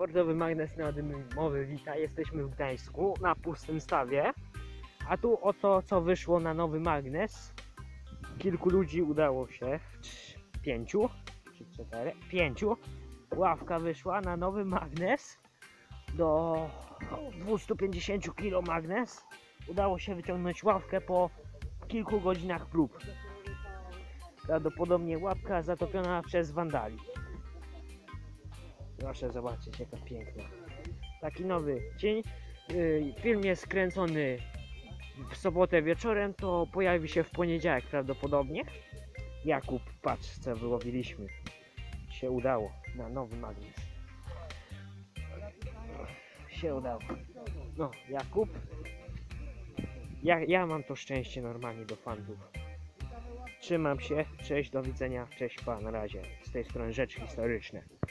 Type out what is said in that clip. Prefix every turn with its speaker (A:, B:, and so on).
A: Sportowy magnes neodymowy wita. Jesteśmy w Gdańsku na pustym stawie. A tu oto co wyszło na nowy magnes. Kilku ludzi udało się. Pięciu czy cztery? Pięciu. Ławka wyszła na nowy magnes. Do 250 kg magnes. Udało się wyciągnąć ławkę po kilku godzinach prób. Prawdopodobnie łapka zatopiona przez wandali. Proszę zobaczyć jaka piękna. Taki nowy dzień. Yy, Film jest kręcony w sobotę wieczorem, to pojawi się w poniedziałek prawdopodobnie. Jakub, patrz co wyłowiliśmy. Się udało na nowy magnes. Się udało. No, Jakub. Ja, ja mam to szczęście normalnie do fantów. Trzymam się. Cześć, do widzenia. Cześć, pa, na razie. Z tej strony rzeczy historyczne.